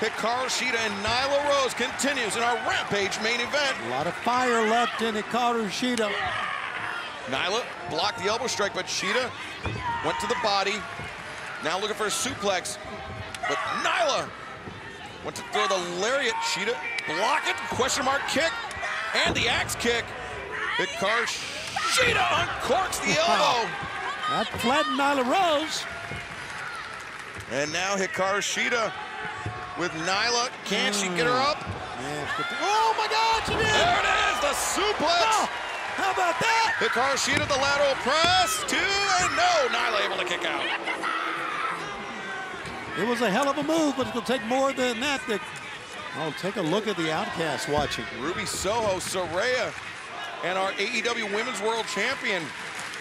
Hikaru Shida and Nyla Rose continues in our Rampage main event. A lot of fire left in Hikaru Shida. Nyla blocked the elbow strike, but Shida went to the body. Now looking for a suplex, but Nyla went to throw the lariat. Shida block it, question mark kick, and the axe kick. Hikaru Shida uncorks the elbow. That flattened Nyla Rose. And now Hikaru Shida with Nyla. Can she get her hmm. up? Oh my God, she did! There it is, the suplex. Oh, how about that? Hikaru Shida, the lateral press, two, and no, Nyla able to kick out. It was a hell of a move, but it'll take more than that. To... Oh, take a look at the outcast watching. Ruby Soho, Saraya, and our AEW Women's World Champion,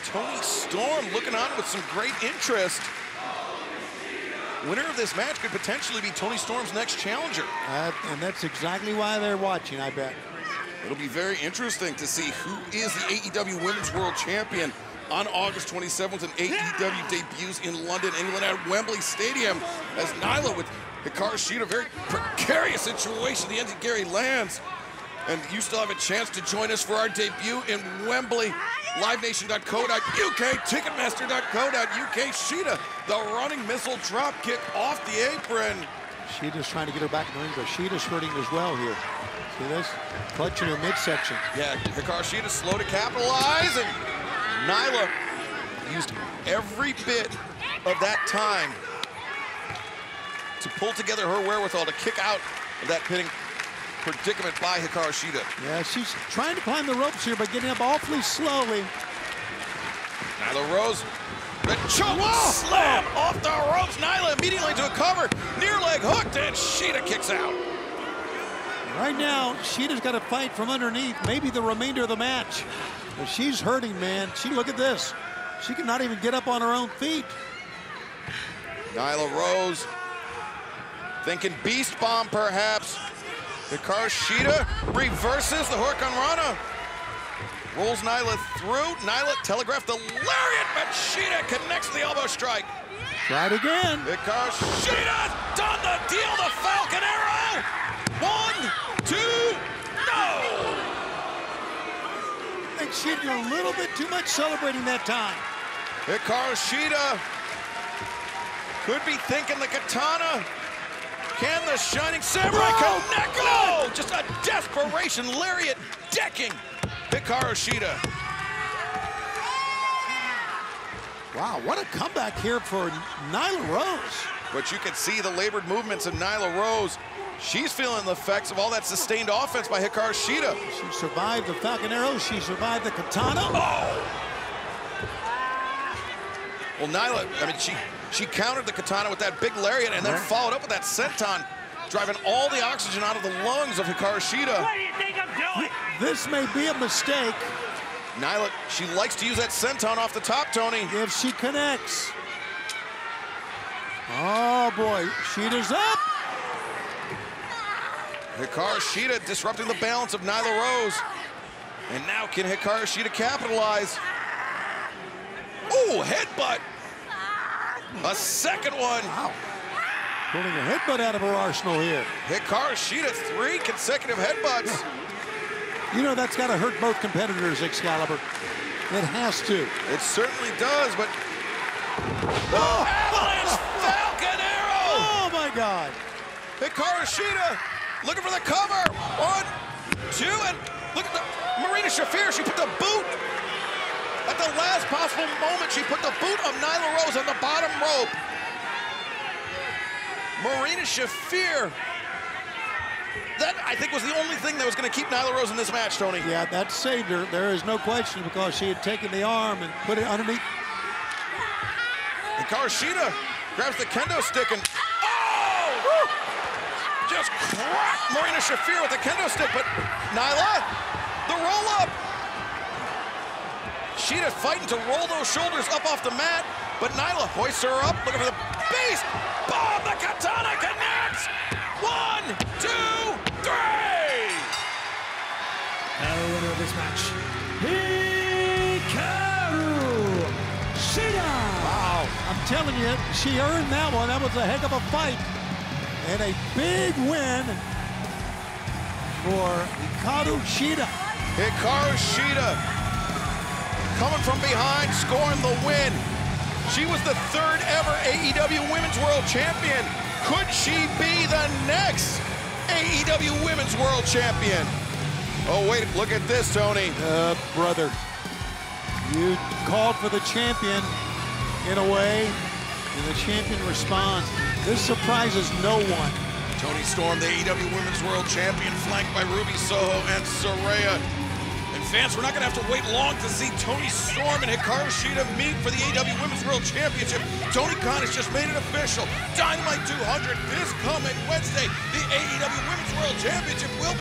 Toni Storm, looking on with some great interest. Winner of this match could potentially be Toni Storm's next challenger. Uh, and that's exactly why they're watching, I bet. It'll be very interesting to see who is the AEW Women's World Champion on August 27th when AEW debuts in London, England at Wembley Stadium as Nyla with Hikaru Shida, very precarious situation. The end, Gary lands. And you still have a chance to join us for our debut in Wembley. LiveNation.co.uk, Ticketmaster.co.uk. Shida, the running missile drop kick off the apron. Shida's trying to get her back in the ring, but Shida's hurting as well here. See this? Clutching her midsection. Yeah, Hikaru Shida slow to capitalize, and Nyla used every bit of that time to pull together her wherewithal to kick out of that pitting predicament by Hikaru Shida. Yeah, she's trying to climb the ropes here, but getting up awfully slowly. Nyla Rose, the choke Whoa! slam off the ropes. Nyla immediately to a cover, near leg hooked, and Shida kicks out. Right now, Shida's got to fight from underneath, maybe the remainder of the match. But she's hurting, man. She look at this. She cannot even get up on her own feet. Nyla Rose thinking beast bomb perhaps. Hikaru Shida reverses the hurricanrana. Rolls Nyla through. Nyla telegraphed the lariat, but Shida connects the elbow strike. Try it again. Hikaru Shida done the deal. The Falcon Arrow. One, two, no. I think did a little bit too much celebrating that time. Hikaru Shida could be thinking the katana. Can the Shining Samurai oh, connect? Oh, just a desperation lariat decking Hikaru Shida. Wow, what a comeback here for Nyla Rose. But you can see the labored movements of Nyla Rose. She's feeling the effects of all that sustained offense by Hikaru Shida. She survived the Falcon Arrow. She survived the Katana. Oh! Well, Nyla, I mean, she she countered the katana with that big lariat and then followed up with that senton, driving all the oxygen out of the lungs of Hikaru Shida. What do you think I'm doing? This may be a mistake. Nyla, she likes to use that senton off the top, Tony. If she connects. Oh, boy. Shida's up. Hikaru Shida disrupting the balance of Nyla Rose. And now can Hikaru Shida capitalize? Ooh, headbutt. A second one. Wow. Pulling a headbutt out of her arsenal here. Hikaru Shida, three consecutive headbutts. You know, that's got to hurt both competitors, Excalibur. It has to. It certainly does, but... Oh, oh avalanche Falcon Arrow! Oh, my God. Hikaru Shida looking for the cover. One, two, and look at the... Marina Shafir, she put the boot at the last possible moment, she put the boot of Nyla Rose on the bottom rope. Marina Shafir. That, I think, was the only thing that was going to keep Nyla Rose in this match, Tony. Yeah, that saved her. There is no question because she had taken the arm and put it underneath. And Karashida grabs the kendo stick and, oh! Just cracked Marina Shafir with the kendo stick, but Nyla, the roll-up. Shida fighting to roll those shoulders up off the mat, but Nyla hoists her up, looking for the base. Shida. Wow, I'm telling you, she earned that one. That was a heck of a fight. And a big win for Hikaru Shida. Hikaru Shida coming from behind, scoring the win. She was the third ever AEW Women's World Champion. Could she be the next AEW Women's World Champion? Oh, wait, look at this, Tony. Uh, brother, you called for the champion in a way, and the champion responds. This surprises no one. Toni Storm, the AEW Women's World Champion, flanked by Ruby Soho and Saraya. And fans, we're not going to have to wait long to see Toni Storm and Hikaru Shida meet for the AEW Women's World Championship. Tony Khan has just made it official. Dynamite 200 this coming Wednesday. The AEW Women's World Championship will